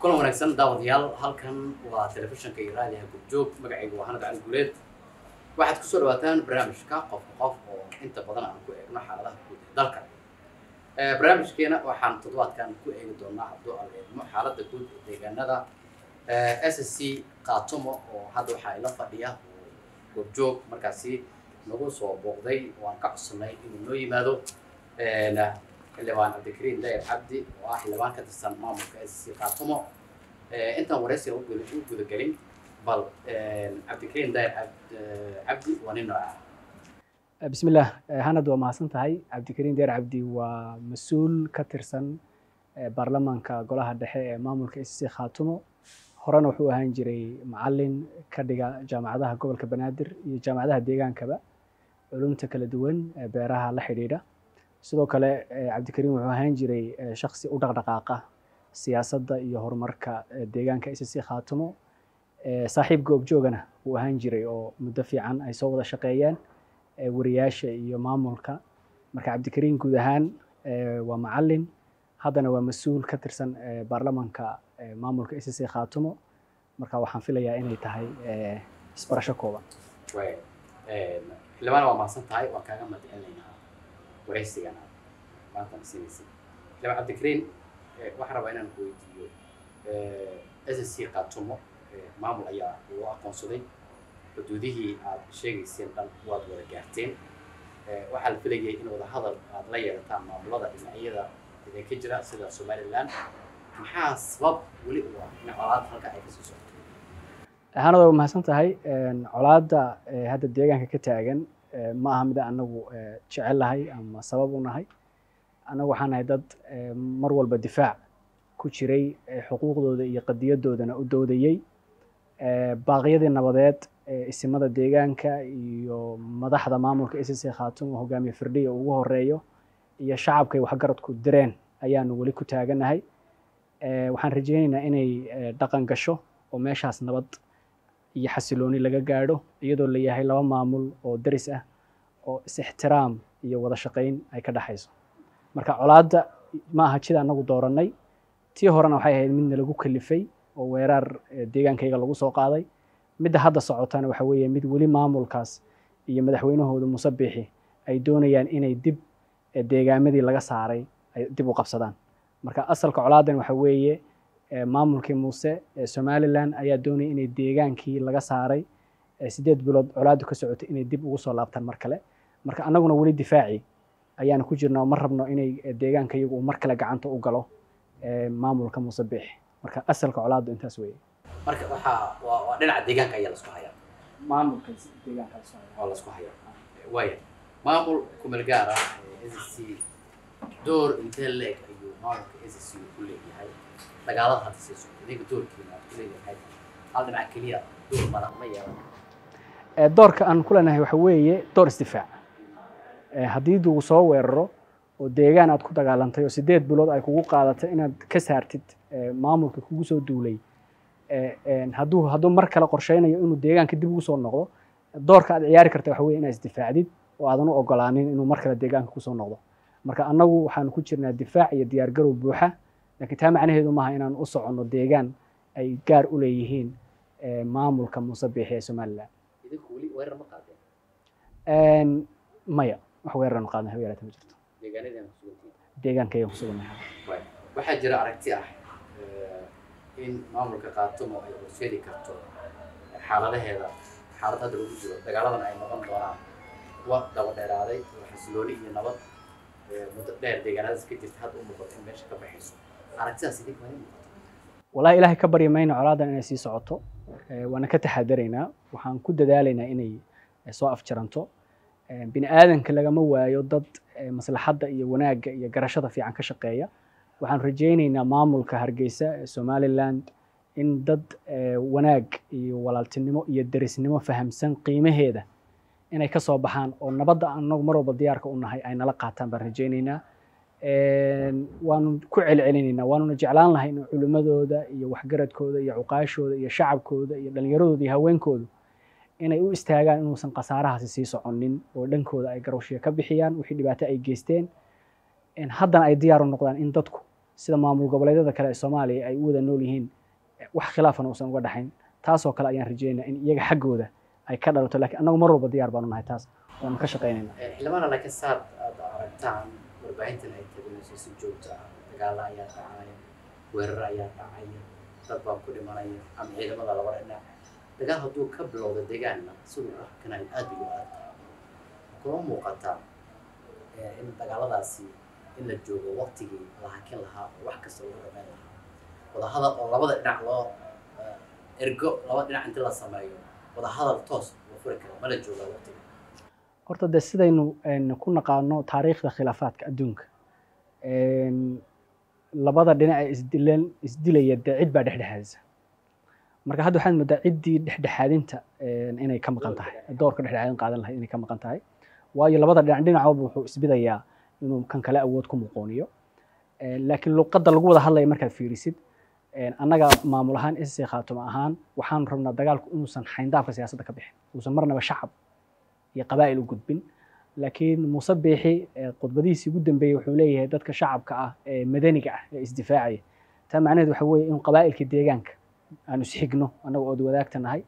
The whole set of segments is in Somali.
kulan wanaagsan daawadayaal halkan waa telefishinka iyo raadiyaha gurjoog magacaygu waa hanad cali guuleed. Waxaad ku soo dhawaataan barnaamijka qofka qof oo inta badan aan ku eegno xaaladaha guud ee dalka. Eh, barnaamijkeena waxaan toddobaadkan ku eegi doonaa hadduu aan eegno xaaladda guud ee deegaanada s s c qaatumo oo hadda waxaa ila fadhiya oo gurjoog markaasi nagu soo booqday oo aan ka codsanay inuu noo yimaado. Eh, xildhibaan cabdikariim dayar cabdi oo ah xildhibaan ka tirsan maamulka s c qaatumo Eh, intaan waraysiga u guda- u gudagelin bal eh, cabdikariim dayar Cab- eh, cabdi waa nin bismillaah Eh, hanad waa mahadsan tahay. Cabdikariin deer cabdi waa mas'uul ka tirsan baarlamaanka golaha dhexe ee maamulka s c khaatumo horena wuxuu ahaan jiray macalin ka dhiga jaamacadaha gobolka banaadir iyo jaamacadaha deegaankaba. Culumta kala duwan ee beeraha la xidhiidha sidoo kale eh, cabdikariin wuxuu ahaan jiray eh, shakhsi u dhaqdhaqaaqa siyaasadda iyo horumarka eh, deegaanka s c khaatumo. Eh, saaxiib goobjoogana wuu ahaan jiray oo muddo fiican ay soo wada shaqeeyeen wariyaasha iyo maamulka. Marka cabdikariin guud ahaan waa macalin haddana waa mas'uul ka tirsan baarlamaanka eh, maamulka s c khaatumo. Marka waxaan filayaa inay tahay isbarasho kooban. Way. Eh, xildhibaan waa mahadsan tahay waan kaaga mahadcelinaynaa waraysigan aad maanta na siinaysay xildhibaan cabdikariin eh, waxaan rabaa inaan weydiiyo s s qaatumo eh, maamul ayaa loo aqoonsaday. Xuduudihii aad sheegayseen dhan waad wada gaarteen. Eh, waxaa la filayay in wada hadal aad la yeelataan maamulada dhinacyada idinka jira sida somaliland. Maxaa sabab weli u ah in colaad halka ay ka sii socoto hanada waa mahadsan tahay colaadda eh, hadda deegaanka ka taagan eh, ma aha mid anagu eh, jecelahay ama sabab u nahay. Annagu waxaan nahay dad eh, mar walba difaac ku jiray xuquuqdooda iyo qadiyadoodana u doodayey baaqyadii nabadeed ee isimada deegaanka iyo madaxda maamulka s c khaatumo hogaamiye firdhiya ugu horeeyo iyo shacabkay waxgaradku direen ayaanu weli ku taaganahay. Waxaan rajaynaynaa inay dhaqan gasho oo meeshaas nabad iyo xasilooni laga gaadho iyadoo la yahay laba maamul oo daris ah oo is-ixtiraam iyo wada shaqayn ay ka dhexayso marka colaadda ma aha jida anagu doorannay tii horena waxay ahayd mid nalagu kalifay oo weerar eh, deegaankayga lagu soo qaaday. Midda hadda socotana waxa weeye mid weli maamulkaas iyo madaxweynahooda Muuse Biixi ay doonayaan inay dib eh, deegaamadii laga saaray ay dib u qabsadaan. Marka asalka colaadan waxa weeye eh, maamulkii Muuse ee Somaliland ayaa doonaya inay deegaankii laga saaray sideed bilood colaadu ka socotay inay dib ugu soo laabtaan mar kale marka annaguna weli difaaci ayaanu ku jirnaa ma rabno inay eh, deegaanka iyagu uu mar kale gacanta u galo eh, maamulka Muuse Biixi marka asalka colaadu intaas weeye. Marka waxaa waa waa dhinaca deegaanka ayaa lasku hayaa. Maamulka deegaanka oo lasku hayaa. Waaya maamul kumeel gaar ah ee s c. Door intee leeg ayuu maamulka s c ku leeyahay. Dagaalada hadda sii socda idinka doorkiina ku leeyahay. Hal dhinac keliya door mala ma yeelan. Eh, doorka aan ku leenahay waxa weeye door isdifaac Eh, haddii uu soo weeraro oo deegaan aad ku dagaalantay oo sideed bilood ay kugu qaadatay inaad ka saartid eh, maamulka kugu soo duulay eh, een, hadduu hadduu mar kale qorsheynayo inuu deegaanka dib ugu soo noqdo doorka aad ciyaari karta waxa weeye inaad isdifaacdid oo aadan u ogolaanin inuu mar kale deegaanka ku soo noqdo. Marka annagu waxaanu ku jirnaa difaac iyo diyaargarow buuxa laakiin taa macnaheedu maaha inaan u soconno deegaan ay gaar u leeyihiin eh, maamulka muuse biixi ee Een, maya wax weeraranu qaadnay haba yaraatee ma jirto. Deegaanadeena ku sugantihiin deegaanka ayaan ku sugannahay waaya waxaa jira aragti ah eh, in maamulka qaatumo ay horseedi karto xaaladaheeda xaalad hadda lagu jiro. Dagaaladan ay noqon doonaan kuwa daba dheeraaday oo xasilooni iyo nabad eh, muddo dheer deegaanadaas ka jirta hadda u muuqato in meesha ka baxayso. Aragtidaas idinka waa walahi ilaahay ka baryi mayno colaadan inay sii socoto. Eh, waana ka taxadaraynaa waxaan ku dadaalaynaa inay soo afjaranto bini aadanka lagama waayo dad maslaxadda iyo wanaagga iyo garashada fiican ka shaqeeya. Waxaan rajaynaynaa maamulka hargeysa somaliland in dad wanaag iyo walaaltinimo iyo derisnimo fahamsan qiimaheeda inay ka soo baxaan oo nabadda anagu mar walba diyaarka u nahay ay nala qaataan baan rajaynaynaa. Waanu ku celcelinaynaa waanuna jeclaan lahay in culimmadooda iyo waxgaradkooda iyo cuqaashooda iyo shacabkooda iyo dhallinyaradooda iyo haweenkoodu inay u istaagaan inuusan khasaarahaasi sii soconin oo dhankooda ay garowshiya ka bixiyaan wixii dhibaato ay geysteen haddana ay diyaar u noqdaan in dadku sida maamul goboleedyada kale ee soomaaliya ay u wada nool yihiin wax khilaafana uusan uga dhaxayn. Taasoo kale ayaan rajeynaa in iyaga xaggooda ay ka dhalato lakiin annagu mar walba diyaar baanu nahay taas waanu ka shaqaynayna xildhibaana laakiin saad aad aragtaan warbaahintan ay tabinayso si joogto ah dagaala ayaa dhacaya weerar ayaa dhacaya dad baa ku dhimanaya ama ciidamada laba dagaal hadduu ka bilowda deegaanna siduu u hakanayo aad bay u adag kuma muuqataa in dagaaladaasi in la joogo waqtigii la hakin lahaa oo wax kasta lagu dhamayn lahaa. Wadahadal oo labada dhinac loo ergo laba dhinac inti la sameeyo wadahadal toos loo furi karo ma la joogaa waqtiga horta de sidaynu ku naqaano taariikhda khilaafaadka adduunka. Labada dhinac ee isdilan isdilaya dee cid baa dhexdhexaadisa marka hadda waxaad moodaa ciddii dhexdhexaadinta inay ka maqan tahay. Doorka dhexdhexaadin qaadan lahayd inay ka maqan tahay. Waayo labada dhinac dhinac walba wuxuu isbidayaa inuu kan kale awood ku muqooniyo. Laakiin luqadda lagu wada hadlaya markaad fiirisid annaga maamul ahaan sc khaatuma ahaan waxaanu rabnaa dagaalku inuusan xayndaafka siyaasadda ka bixin uusan marnaba shacab iyo qabaa'il u gudbin. Laakiin muuse biixi khudbadihiisii ugu dambeeyey wuxuu leeyahay dadka shacabka ah ee madaniga ah ee isdifaacaya taa macnaheed waxa weeye in qabaa'ilka deegaanka aanu isxigno annaga ood wadaagta nahay.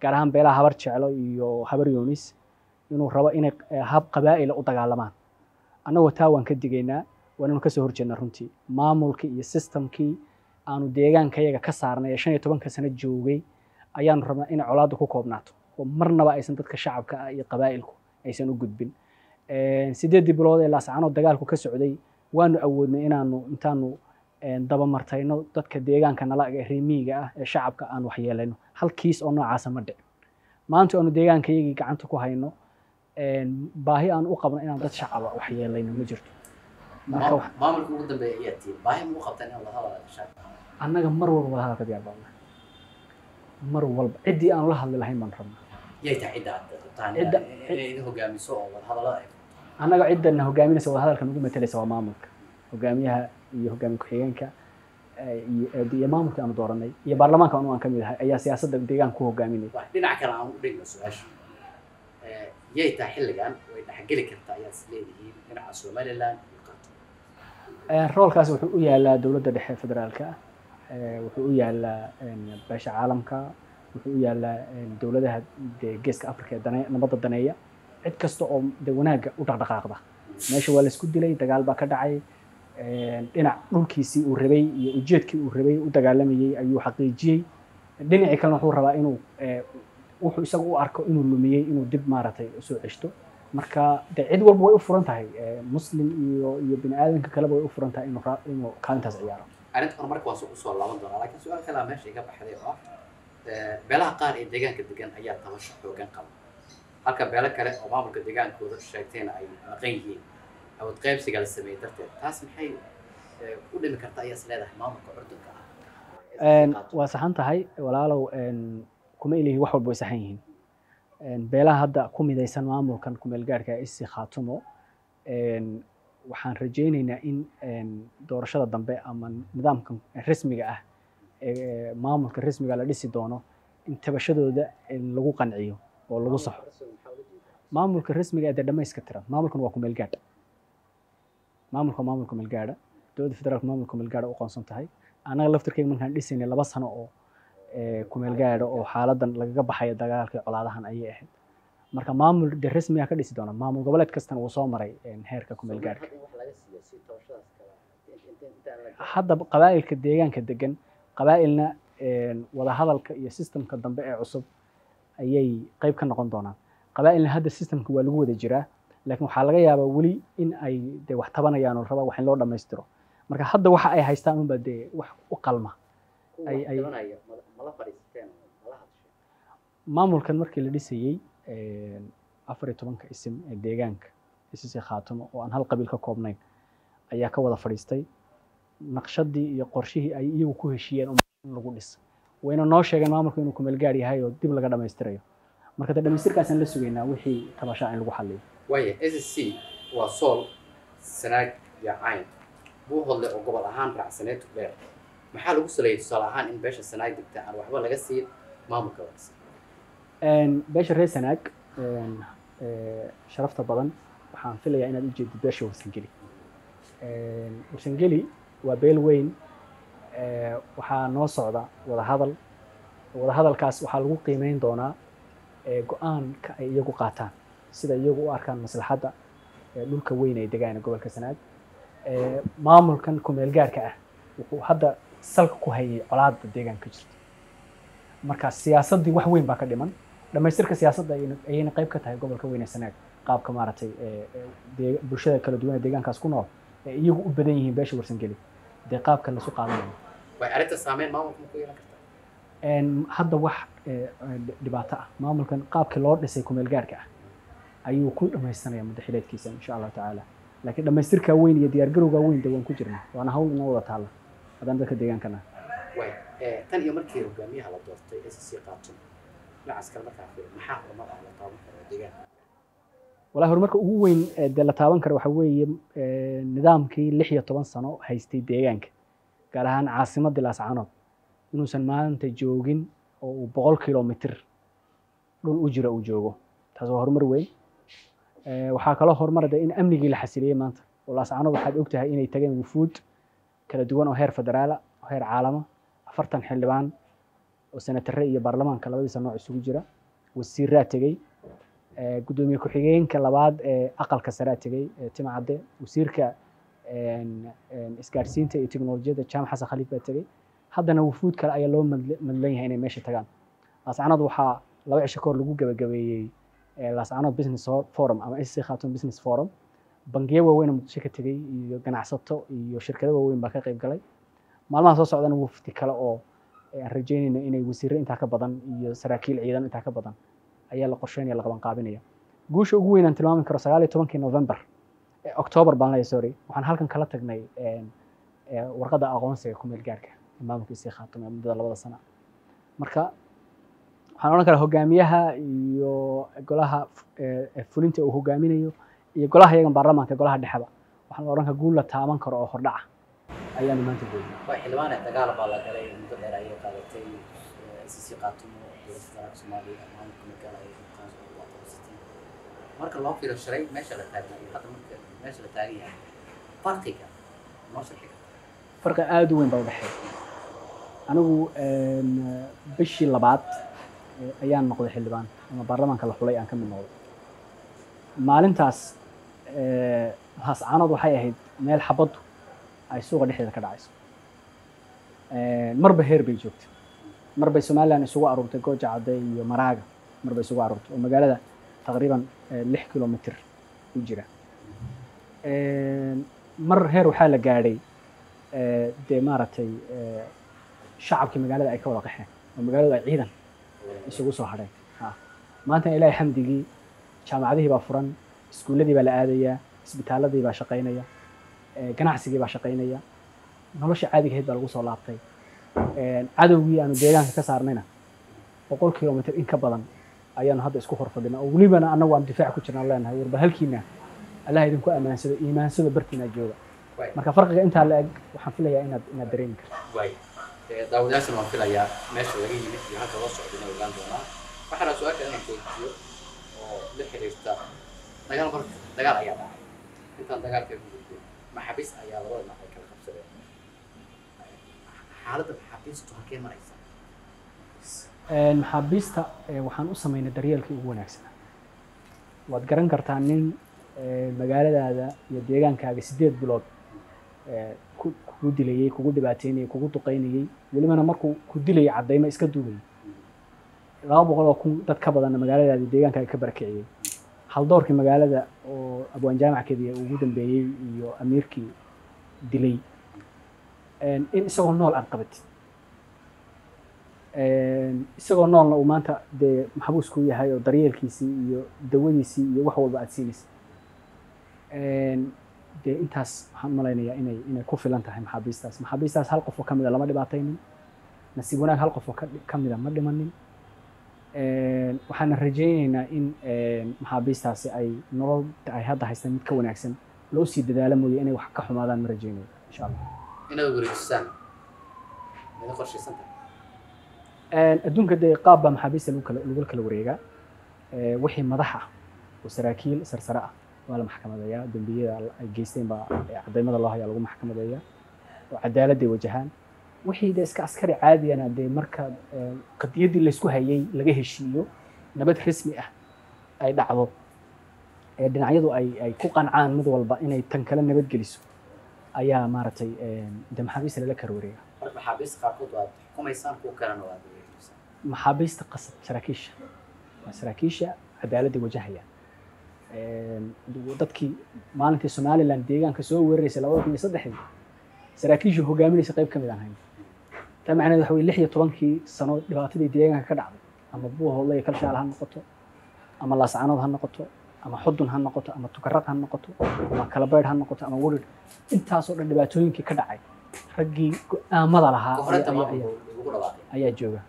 Gaar ahaan beelaha habar jeclo iyo habar yoonis inuu rabo inay hab qabaa'ila u dagaalamaan. Annagoo taa waan ka digaynaa waananu ka soo horjeednaa runtii. Maamulkii iyo systemkii aanu deegaankayaga ka saarnay ee shan iyo tobanka sano joogay ayaanu rabnaa inay colaaddu ku koobnaato. Oo marnaba aysan dadka shacabka ah iyo qabaa'ilku aysan u gudbin. Sideeddii bilood ee laascanood dagaalku ka socday waanu awoodnay inaanu intaanu dabamartayno dadka deegaanka nala ee reemiyiga ah ee shacabka aan waxyeelayno hal kiis oo noocaasa ma dhicin. Maanta aanu deegaankayagii gacanta ku hayno baahi aan u qabno inaan dad shacaba waxyeelayno ma jirto. Annaga mar walba wada hadalka diyaar baan nahay mar walba. Ciddii aanu la hadli lahayn baan rabnaa. Wada hadallada ay annaga ciddana hogaaminaysa wada hadalka nagu matalaysa waa maamulka. Hogaamiyaha iyo hogaamiye ku-xigeenka eh, iyo iyo maamulka aanu dooranay iyo baarlamaanka anu aan ka mid ahay ayaa siyaasadda deegaanka ku hogaaminaya wax dhinac kale aan u dhigno su'aasha Eh, yay tahay xilligan way dhexgeli kartaa ayaad is leedihiin dhinaca somaliland iyo qatar. Eh, roolkaas wuxuu u yaalaa dowladda dhexe federaalka eh, wuxuu u yaalaa beesha caalamka wuxuu u yaalaa dowladaha geeska afrika ee nabadda daneeya. Cid kasta oo de wanaagga u dhaqdhaqaaqda. Meesha waa la isku dilay dagaal baa ka dhacay dhinac dhulkiisii uu rabay iyo ujeedkii uu rabay u dagaalamayey ayuu xaqiijiyey. Dhinacii kalena wuxuu rabaa inuu wuxuu isaga u arko inuu lumiyey inuu dib maaragtay u soo ceshto. Marka de cid walba way u furan tahay muslim iyo iyo bini aadamka kaleba way u furan tahay inuu inuu kaalintaas ciyaaro. Arrinta hore marka waan soo u soo laaban doonaa laakiin su'aal kalea meesha iga baxday oo ah beelaha qaar ee deegaanka degan ayaa tabasho xoogan qaba. Halka beelo kale oo maamulka deegaankooda sheegtayna ay maqan yihiin awood qaybsiga la sameeyey darteed taas maxay u dhimi karta ayaas leedahay maamulka curdunka ah waa saxan tahay walaalow kuma ilihi wax walba way saxan yihiin beelaha hadda ku midaysan maamulkan kumeel gaarhka isi khaatumo waxaan rajaynaynaa in doorashada dambe ama nidaamkan rasmiga ah ee maamulka rasmiga la dhisi doono in tabashadooda lagu qanciyo oo lagu saxo maamulka rasmiga ee dee dhamayska tiran maamulkan waa kumeel gaadh maamulka maamulka kumeel gaadha dowladda federaalka maamulka kumeel gaadha u qoonsan tahay. Annaga laftirkeyga markaan dhisaynay laba sano oo eh, kumeel gaadha oo xaaladan lagaga baxayo dagaalka iyo colaadahan ayay ahayd. Marka maamul de rasmiga ka dhisi doona maamul goboleed kastana wuu soo maray heerka kumeel gaadhka hadda qabaa'ilka deegaanka degan qabaa'ilna en, wada hadalka iyo systemka dambe ee cusub ayay qayb ka noqon doonaan. Qabaa'ilna hadda systemka waa lagu wada jiraa laakiin waxaa laga yaabaa weli in ay de wax tabanayaan oo raba wax in loo dhammaystiro. Marka hadda waxa ay haystaan unba dee wax u qalma. Maamulkan markii la dhisayey afar iyo tobanka isim ee deegaanka isisi khaatumo oo aan hal qabiil ka koobnayn ayaa ka wada fadhiistay. Naqshadii iyo qorshihii ay iyagu ku heshiiyeen in lagu dhis. Wayna noo sheegeen maamulku inuu kumeel gaar yahay oo dib laga dhammaystirayo. Marka de dhammaystirkaasaan la sugaynaa wixii tabashaa in lagu xaliyo waaya s c? Waa sool sanaag iyo cayn buu hodle oo gobol ahaan raacsaneed dheer maxaa lagu saleeyay tusaale ahaan in beesha sanaag degta aan waxba laga siin? Maamulka wanaagsan beesha reer sanaag sharafta badan waxaan filayaa inaad u jeedid beesha warsangeli warsangeli waa beel weyn waxaa noo socda wadahadal wadahadalkaas waxaa lagu qiimeyn doonaa go'aanka ay iyagu qaataan sida iyagu u arkaan maslaxadda dhulka weyn ay degaan gobolka sanaag maamulkan kumeel gaarka ah wuxuu hadda salka ku hayay colaadda deegaanka jirta. Marka siyaasaddii wax weyn baa ka dhiman. Dhamaystirka siyaasadda ayayna qayb ka tahay gobolka weyne sanaag qaabka maaragtay bulshada kala duwan ee deegaankaas ku nool ee iyagu u badan yihiin beesha warsangeli dee qaabka lasu qaadanayo way arrinta saameyn maamulka ma ku yeelan kartaa? Hadda wax dhibaato ah. Maamulkan qaabkii loo dhisay kumeel gaarka ah ayuu ku dhamaystanaya muddaxileedkiisa insha allahu tacaala. Laakiin dhamaystirkaa weyn iyo diyaargarowgaa weyn de waan ku jirnaa. Waana hawl inoo wada taalla. Haddaan dadka deegaankana tan iyo markii hogaamiyaha la doortay s c qaatun dhinacaas kale markaa maxaa horumar ah la taaban karo deegaanka walahi horumarka ugu weyn dee la taaban kara waxaa weeye nidaamkii lix iyo toban sano haystay deegaanka gaar ahaan caasimadii laascaanood inuusan maanta joogin oo uu boqol kilomitr dhul u jira uu joogo. Taas waa horumar weyn waxaa kaloo horumar in amnigii la xasiliyey maanta. Oo laascaanood waxaad ogtahay inay tageen wufuud kala duwan oo heer federaala heer caalama afartan xildhibaan oo senatare iyo baarlamaanka labadiisa nooc isugu jira. Wasiiraa tegey. Gudoomiye ku-xigeenka labaad ee aqalka saraa tegey timcadde wasiirka isgaarsiinta iyo teknolojiyadda jaamac xasan khaliif baa tegey. Haddana wufuud kale ayaa loo madlan yahay inay meesha tagaan. Laascaanood waxaa laba cisho kahor lagu gabagabeeyey laascaanood business forum ama sc khatum business forum bangiyo waaweyn muqdisho ka tegey iyo ganacsato iyo shirkado waaweyn baa ka qayb galay. Maalmaha soo socdana wufdi kale oo aan rajeynayna inay wasiirro intaa ka badan iyo saraakiil ciidan intaa ka badan. Ayaa la qorsheynaya la qaban qaabinaya guusha ugu weyn tilmaami karo sagaal iyo tobankii november october baan leeyahay sorry. Waxaan halkan kala tagnay warqadda aqoonsiga kumeel gaarka maamulka isii khaatumay muddada labada sana marka waxaan odhan karaa hogaamiyaha iyo golaha fulinta uu hogaaminayo iyo golaha iyagan baarlamaanka golaha dhexeba waxaan odhan karaa guul la taaban karo oo hordhaca ayaanu maanta joognay waa xildhibaane dagaal baa la galay muddo dheer ayay qaadatay sc qaatumo dowladda federaalka soomaaliya maamulka magaala ay qabtaan waa qabsatay marka loo fiiro shalay meesha la taagan iyo hadda marka meesha la taagan yahay farqiga noo sharxi farqi aada u weyn baa u dhexeeya. Anigu bishii labaad ayaan noqday xildhibaan ama baarlamaanka la xulay aan ka mid noqday maalintaas haascaanood waxay ahayd meel xabaddu ay suuqa dhexdeeda ka dhacayso. Marba heer bay joogtay. Marbay somalilan isugu aruurtay gooja cadde iyo maraaga. Marbay isugu aruurtay oo magaalada taqriiban lix kilomitr u jira. Mar heer waxaa la gaadhay dee maaragtay shacabkii magaalada ay ka wada qaxeen oo magaaladu ay ciidan isugu soo hadheen maantana ilaahay xamdigii jaamacadihii baa furan iskuulladii baa la aadayaa isbitaaladii baa shaqaynaya ganacsigii baa shaqaynaya. Nolosha caadigahayd baa lagu soo laabtay. Cadowgii aanu deegaanka ka saarnayna boqol kilomitr in ka badan ayaanu hadda isku horfadhina. Oo welibana annagu aan difaac ku jirnaan leenahay warba halkiina allah idinku ammaansado iimaansado bartiina jooga. Marka farqiga intaa la eg waxaan filayaa inaad inaad dareemi karto daawadayaashan waan filayaa meesha laga yimid iyo halka loo socdo inay ogaan doonaa waxaana su'aasha inaan weydiiyo oo la xiriirta dagaal marka dagaal ayaa dhacay intaan dagaalka ku gudbay maxabis ayaa labada dhinac ay kala qabsadeen xaaladda maxaabiistu halkee maraysa maxaabiista waxaan u samaynay daryeelkii ugu wanaagsanaa waad garan kartaa nin magaaladaada iyo deegaankaaga sideed bilood kugu dilayey kugu dhibaateynayey kugu duqeynayey welibana markuu ku dilayay caddaymo iska duubayay laba boqol oo kun dad ka badanna magaaladaada deegaankaaga ka barakiciyey haldoorkii magaalada oo abwaan jaamackeedii ugu dambeeyey iyo amiirkii dilay. In isagoo nool aad qabatid isagoo noolna uu maanta dee maxbuus ku yahay oo daryeelkiisii iyo dawadiisii iyo wax walba aad siinaysa dee intaas waxaan malaynayaa inay inay ku filan tahay maxaabiistaas maxaabiistaas hal qofoo ka mida lama dhibaataynin. Nasiib wanaag hal qofoo ka mida ma dhimanin. Waxaana rajaynaynaa in maxaabiistaasi ay nolol ay hadda haystaan mid ka wanaagsan. Loo sii dadaalo mooye inay wax ka xumaadaan ma rajaynayo insha allah inaad wareejisaan mada qorshaysan tahay adduunka dee qaab baa maxaabiista lagu kala lagu kala wareegaa. Wixii madax ah oo saraakiil sarsare ah waa la maxkamadeeyaa dembiyada ay geysteen baa cadaymada loo hayaa lagu maxkamadeeyaa oo cadaaladday wajahaan. Wixii de iska askari caadiyana dee marka qadiyaddii laysku hayay laga heshiiyo nabad rasmi ah ay dhacdo. Ee dhinacyadu ay ay ku qancaan mid walba inay tan kale nabad geliso. Ayaa maaragtay de maxaabiista lala marka maxaabiista qasab saraakiisha. Waa saraakiisha cadaaladda wajahaya dadkii maalintii somaliland deegaanka soo weeraraysay labada kun iyo saddexdii saraakiisha hogaaminaysa qayb ka mid aan hayn taa macnaheed waxa weye lix iyo tobankii sano dhibaatadii deegaanka ka dhacday ama buuhoodla iyo kalshaal ha noqoto ama laascanood ha noqoto ama xudun ha noqoto ama tukaraq ha noqoto ama kalabeydh ha noqoto ama wurid intaasoo dhan dhibaatooyinkii ka dhacay raggii go'aamada lahaa ayaa jooga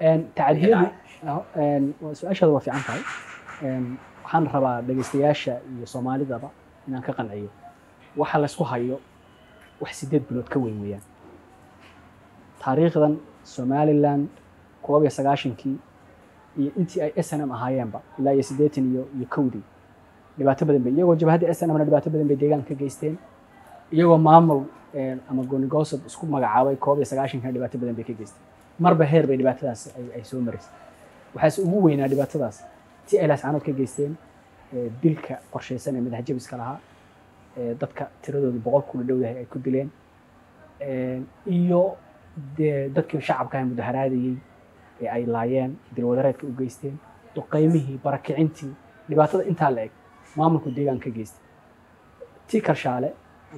een, waa- su'aashaada waa fiican tahay. Waxaan rabaa dhegeystayaasha iyo soomaalidaba inaan ka qanciyo waxa laysku hayo wax sideed bilood ka weyn weeyaan. Taariikhdan somaliland koob iyo sagaashankii iyo intii ay s n m ahaayeenba ilaa iyo siddeetan iyo iyo kowdii. Dhibaato badan bay iyagoo jabhadda s n m na dhibaato badan bay deegaanka ka geysteen. Iyagoo maamul een, ama goonigoosad isku magacaabay koob iyo sagaashankana dhibaato badan bay ka geysteen marba heer bay dhibaatadaas ay, soo maraysay waxaase ugu weynaa dhibaatadaas ti ay laascanood ka geysteen ee, dilka qorshaysan ee madaxjabiska lahaa dadka tiradoodu boqol kuna dhowdahay ay ku dileen Een, iyo dee dadkii shacabka ah mudaharaadayey ee ay laayeen dilwadareedka u geysteen duqaymihii barakicintii dhibaatada intaa la eg maamulku deegaanka ka geystay. Tii karshaale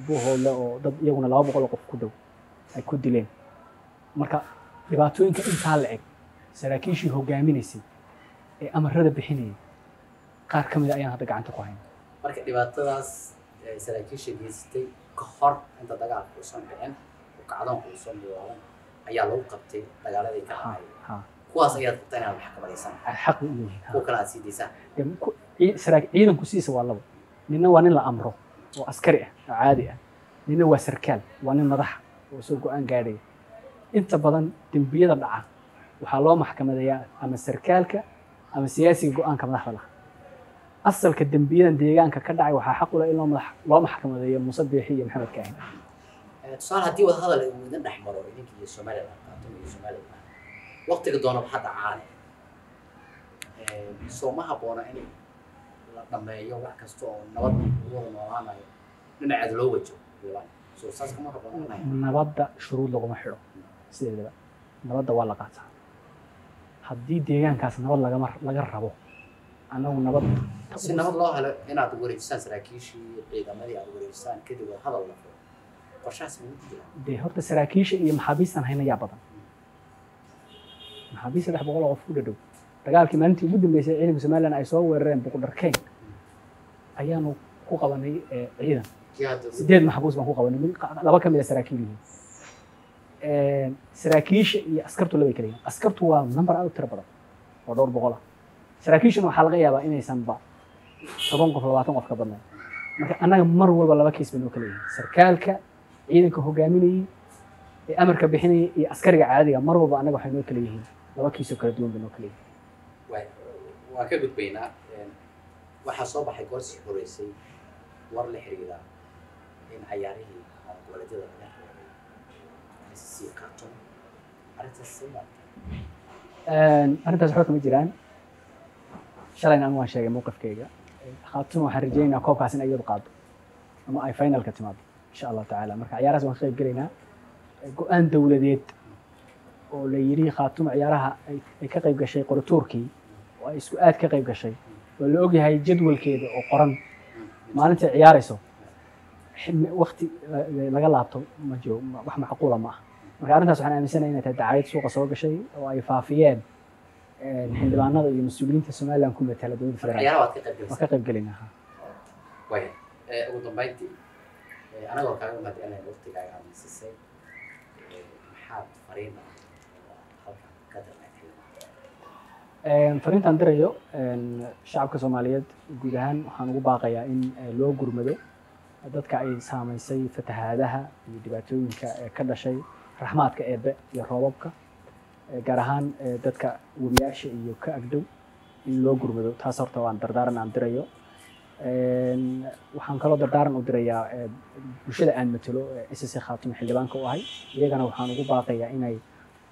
buuhoodle oo dad iyaguna laba boqol oo qof ku dhow ay ku dileen. Marka dhibaatooyinka intaa la eg saraakiishii hogaaminaysay ee amarada bixinayay qaar ka mid a ayaan hadda gacanta ku hayn marka dhibaatadaas saraakiisha geysatay ka hor inta dagaalka uusan dhicin oo kacdoonka uusan bilaaban ayaa lagu qabtay dagaaladii ka ha dhacay ha. Kuwaas ayaad qabtaa inaad maxkamadaysaan ay xaq u leeyihiin ha. kuwa kale aad sii daysaan Dee ku- cii- saraa- ciidanku sidiisa waa labo. Ninna waa nin la amro oo askari ah oo caadi ah. Ninna waa sarkaal waa nin madaxa oo soo go'aan gaadhaya inta badan dembiyada dhaca waxaa loo maxkamadeeyaa ama sarkaalka ama siyaasiga go'aanka madaxda laha asalka dembiyadan deegaanka ka dhacay waxaa xaq u leh in loo maxkamadeeyo muuse biixi iyo maxamed kaahin Eh, tusaale haddii wada hadal uu idin dhex maro idinka iyo somaliland qaato iyo somaliland waqtiga doonaba ha dhacaane Eh, soo ma habboona in la dhameeyo wax kasta oo nabad lagu wada noolaanayo dhinaceeda loo soo saas kama habboona nabadda shuruud laguma xidho sideedaba nabadda waa la qaataa. Haddii deegaankaas nabad lagama laga rabo annagu nabad si nabad loo helo inaad wareejisaan saraakiishii ciidamadii aad wareejisaan kadib wada hadal la furo qorshahaas ma ku jira dee horta saraakiisha iyo maxaabiistan hayna yaa badan. Maxaabiist saddex boqol oo qof ku dhadhow dagaalkii maalintii ugu dambeysay ciidanka somaliland ay soo weerareen boqodharkeyn ayaanu ku qabanay eh, ciidan. Sideed maxbuus baan ku qabanay. Laba ka mid a saraakiil yihiin saraakiisha iyo askartu labay kala askartu waa number aad u tiro badan oo dhowr boqol ah saraakiishuna waxaa laga yaabaa inaysanba toban qof labaatan qof ka badnayn marka annaga mar walba laba keys bay noo kala yihiin sarkaalka ciidanka hogaaminayay ee amarka bixinayay iyo askariga caadiga mar walba annaga waxay noo kala yihiin laba kiisoo kala duwan bay noo kala yihiin waan ka gudbaynaa waxaa soo baxay goorsii horeysay war la xiriira in cayaarihii goboleedyada laga reebay ICC qaato arrintaas waxba kama jiraan. Shalayna anigu waan sheegay mowqifkayga. Khaatuma waxaan rajaynaynaa koobkaas in ay iyadu qaado. Ama ay finalka timaado insha allahu tacaala. Marka ciyaarahaas waan ka qayb gelaynaa. Go'aan dowladeed oo la yidhi khaatuma ciyaaraha ay ka qayb gashay qoratuurkii oo ay isku aad ka qayb gashay oo la ogyahay jadwalkeeda oo qoran. Maalintii ciyaarayso waqti la- laga laabto ma jiro wax macquula ma ah marka arrintaas waxaan aaminsanahay inay tahay dacayad suuqa soo gashay oo ay faafiyeen een, xildhibaanada iyo mas'uuliyiinta somaliland ku matala dowladda federaalka. Waan ka qayb Eh, ugu dambeyntii anagoo kaaga mahadcelinaya waqtigaaga aad nasisay Eh, maxaad fariin ah halkan ka fariintaan dirayo shacabka soomaaliyeed guud ahaan waxaan ugu baaqayaa in loo gurmado dadka ay saamaysay fatahaadaha iyo dhibaatooyinka ka dhashay raxmaadka eebe iyo roobabka gaar ahaan dadka webiyaasha iyo ka agdhow in loo gurmado taas horta waan dardaaran aan dirayo. Waxaan kaloo dardaaran u dirayaa bulshada aan matalo ee SSC Khaatume xildhibaanka u ahay. Iyagana waxaan ugu baaqayaa inay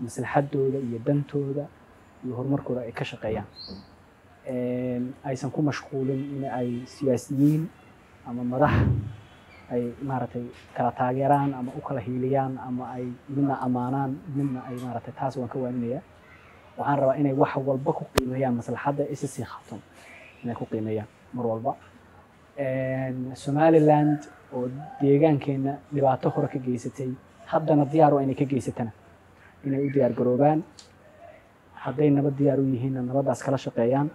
maslaxadooda iyo dantooda iyo horumarkooda ay ka shaqeeyaan. Aysan ku mashquulin in ay siyaasiyiin ama madax ay maaragtay kala taageeraan ama u kala hiiliyaan ama ay midna ammaanaan midna ay maaragtay taas waan ka waaninaya waxaan rabaa inay wax walba ku qiimeeyaan maslaxadda SSC Khaatume inay ku qiimeeyaan mar walba. Somaliland oo deegaankeena dhibaato hore ka geysatay haddana diyaar waa inay ka geysatana inay u diyaar garoobaan. Hadday nabad diyaar u yihiinna nabaddaas kala shaqeeyaan.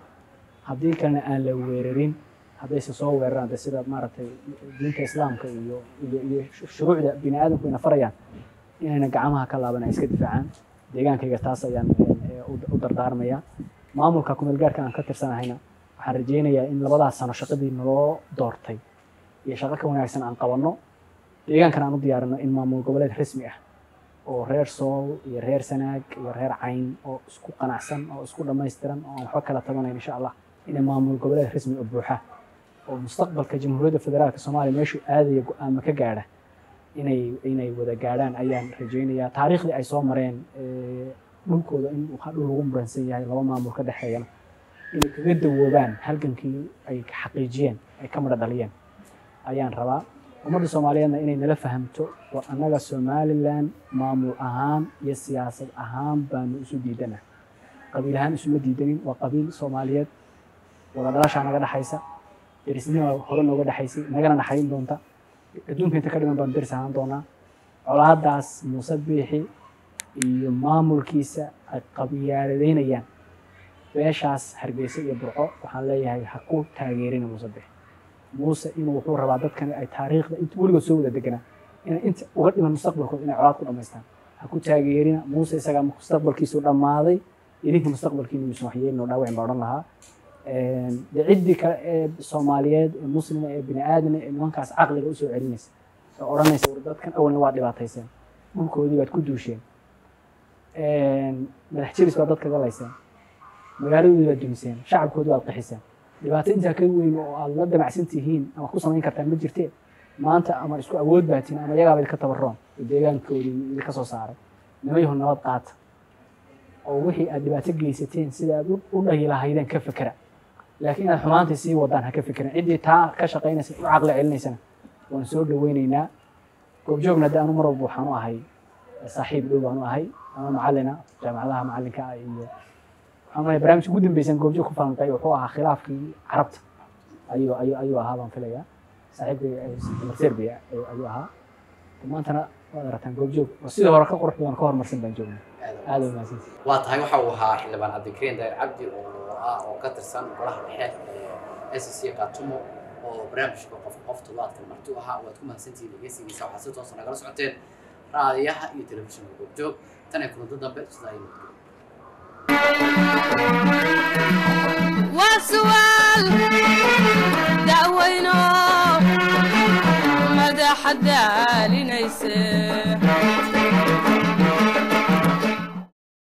Haddii kalena aan la weerarin haddayse soo weeraraan sida maaragtay diinta islaamka iyo iyo iyo shuruucda bini aadamku ina farayaan inayna gacmaha ka laaban ay iska difaacaan deegaankayga taas ayaan u- u dardaarmaya maamulka kumeel gaarka aan ka tirsanahayna waxaan rajaynayaa in labadaas sano shaqadii naloo doortay iyo shaqo ka wanaagsan aan qabanno deegaankan aan u diyaarino in maamul goboleed rasmi ah oo reer sool iyo reer sanaag iyo reer cayn oo isku qanacsan oo isku dhammaystiran oo aan waxba kala tabanayn insha allah inay maamul goboleed rasmi oo buuxa oo mustaqbalka jamhuuriyadda federaalka soomaaliya meeshuu aadaya go'aama ka gaadha inay inay wada gaadhaan ayaan rajaynayaa. Taariikhdii ay soo mareen ee, dhulkooda in dhul lagu muransan yahay laba maamul ka dhexeeyana inay kaga dawoobaan halgankii ay xaqiijiyeen ay ka madha dhaliyeen ayaan rabaa ummadda soomaaliyeedna inay nala fahamto oo annaga somaliland maamul ahaan iyo siyaasad ahaan baanu isu diidana qabiil ahaan isuma diidanin waa qabiil soomaaliyeed. Wada dhalashaa naga dhexaysa derisnima hore nooga dhexaysay nagana dhaxayn doonta. Adduunka inta ka dhiman baanu deris ahaan doonaa. Colaadaas muuse biixi iyo maamulkiisa ay qabyaaladeynayaan beeshaas hargeysa iyo burco waxaan leeyahay ha ku taageerina muuse biixi muuse inuu wuxuu rabaa dadkani ay taariikhda inta weligood soo wada deganaa inay inta uga dhiman mustaqbalkooda inay colaad ku dhammaystaan ha ku taageerina muuse isagaa mustaqbalkiisu dhammaaday idinka mustaqbalkiina yuusan waxyeelin oo dhaawicin baa odhan lahaa ciddii kale ee soomaaliyeed ee muslima ee bini aadana ee nimankaas caqliga u soo celinaysa. Oo odhanaysa dadkan awalna waa dhibaatayseen dhulkoodii baad ku duusheen. Madax jebis baad dadka galayseen. Magaaladoodii baad dumiseen. Shacabkoodii baad qixiseen dhibaato intaa ka weyn oo aad la damacsan tihiin ama ku samayn kartaan ma jirtee. Maanta ama isku awood baatiin ama iyagaaba idinka tabaroon oo deegaankoodii idinka soo saaray. Nimayahu nabad qaata. Oo wixii aad dhibaato geysateen sida aad u dhahi lahaydeen ka fekera laakiin inaad xumaantay sii wadaan ha ka fekerin ciddii taa ka shaqaynaysa u caqli celinaysana waan soo dhaweynaynaa goobjoogna hadda anu mar walba waxaan u ahay saaxiib dhow baan u ahay. Ama macalina jaamacadaha macalinka ah iyo waxaan barnaamijka ugu dambeysan goobjoog ku falanqay wuxuu ahaa khilaafkii carabta. Ayuu ayuu ayuu ahaa baan filayaa. Saaxiibkay serbia ayuu ahaa. Maantana waad arataan goobjoog. Oo sidii hore ka qurux badan ka horumarsan baan joognay aad u mahadsantihi waa tahay waxa uu ahaa xildhibaan cabdikariin daahir cabdi oo ah oo ka tirsan golaha dhexe ee s c katumo oo barnaamijka qof qof toddobaadkan marti u ahaa. Waad ku mahadsantihiin dhegeysigiisa waxaad si toosa nagala socoteen raadiyaha iyo telefishinka goobjoog tan ee kulanto dambe sida ay nabadgelyo waa su'aal da'weyno madaxa daalinayse